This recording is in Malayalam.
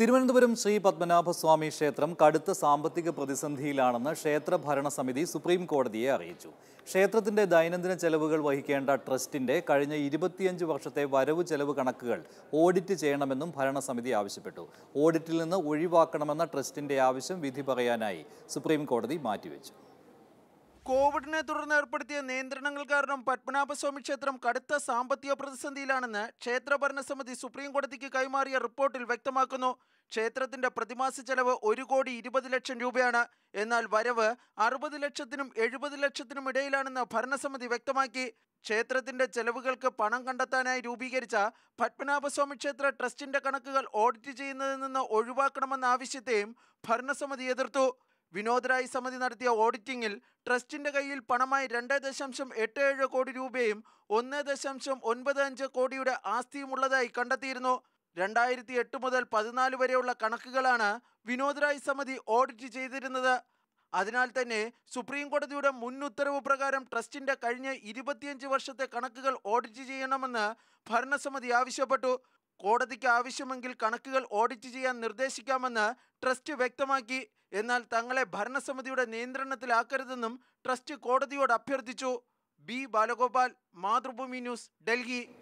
തിരുവനന്തപുരം ശ്രീ പത്മനാഭസ്വാമി ക്ഷേത്രം കടുത്ത സാമ്പത്തിക പ്രതിസന്ധിയിലാണെന്ന് ക്ഷേത്ര ഭരണസമിതി സുപ്രീം കോടതിയെ അറിയിച്ചു. ക്ഷേത്രത്തിന്റെ ദൈനംദിന ചെലവുകൾ വഹിക്കേണ്ട ട്രസ്റ്റിന്റെ കഴിഞ്ഞ ഇരുപത്തിയഞ്ച് വർഷത്തെ വരവ് ചെലവ് കണക്കുകൾ ഓഡിറ്റ് ചെയ്യണമെന്നും ഭരണസമിതി ആവശ്യപ്പെട്ടു. ഓഡിറ്റിൽ നിന്ന് ഒഴിവാക്കണമെന്ന ട്രസ്റ്റിന്റെ ആവശ്യം വിധി പറയാനായി സുപ്രീം കോടതി മാറ്റിവെച്ചു. കോവിഡിനെ തുടർന്ന് ഏർപ്പെടുത്തിയ നിയന്ത്രണങ്ങൾ കാരണം പത്മനാഭസ്വാമി ക്ഷേത്രം കടുത്ത സാമ്പത്തിക പ്രതിസന്ധിയിലാണെന്ന് ക്ഷേത്ര ഭരണസമിതി സുപ്രീം കോടതിക്ക് കൈമാറിയ റിപ്പോർട്ടിൽ വ്യക്തമാക്കുന്നു. ക്ഷേത്രത്തിന്റെ പ്രതിമാസ ചെലവ് ഒരു കോടി ഇരുപത് ലക്ഷം രൂപയാണ്. എന്നാൽ വരവ് അറുപത് ലക്ഷത്തിനും എഴുപത് ലക്ഷത്തിനും ഇടയിലാണെന്ന് ഭരണസമിതി വ്യക്തമാക്കി. ക്ഷേത്രത്തിന്റെ ചെലവുകൾക്ക് പണം കണ്ടെത്താനായി രൂപീകരിച്ച പത്മനാഭസ്വാമി ക്ഷേത്ര ട്രസ്റ്റിന്റെ കണക്കുകൾ ഓഡിറ്റ് ചെയ്യുന്നതിൽ നിന്ന് ഒഴിവാക്കണമെന്ന ആവശ്യത്തെയും ഭരണസമിതി എതിർത്തു. വിനോദരായ് സമിതി നടത്തിയ ഓഡിറ്റിംഗിൽ ട്രസ്റ്റിന്റെ കയ്യിൽ പണമായി രണ്ട് ദശാംശം എട്ട് ഏഴ് കോടി രൂപയും ഒന്ന് ദശാംശം ഒൻപത് അഞ്ച് കോടിയുടെ ആസ്തിയുമുള്ളതായി കണ്ടെത്തിയിരുന്നു. രണ്ടായിരത്തി എട്ട് മുതൽ പതിനാല് വരെയുള്ള കണക്കുകളാണ് വിനോദരായ് സമിതി ഓഡിറ്റ് ചെയ്തിരുന്നത്. അതിനാൽ തന്നെ സുപ്രീം കോടതിയുടെ മുൻ ഉത്തരവ് പ്രകാരം ട്രസ്റ്റിന്റെ കഴിഞ്ഞ ഇരുപത്തിയഞ്ച് വർഷത്തെ കണക്കുകൾ ഓഡിറ്റ് ചെയ്യണമെന്ന് ഭരണസമിതി ആവശ്യപ്പെട്ടു. കോടതിക്ക് ആവശ്യമെങ്കിൽ കണക്കുകൾ ഓഡിറ്റ് ചെയ്യാൻ നിർദ്ദേശിക്കാമെന്ന് ട്രസ്റ്റ് വ്യക്തമാക്കി. എന്നാൽ തങ്ങളെ ഭരണസമിതിയുടെ നിയന്ത്രണത്തിലാക്കരുതെന്നും ട്രസ്റ്റ് കോടതിയോട് അഭ്യർത്ഥിച്ചു. B Balagopal Mathrubhumi news Delhi.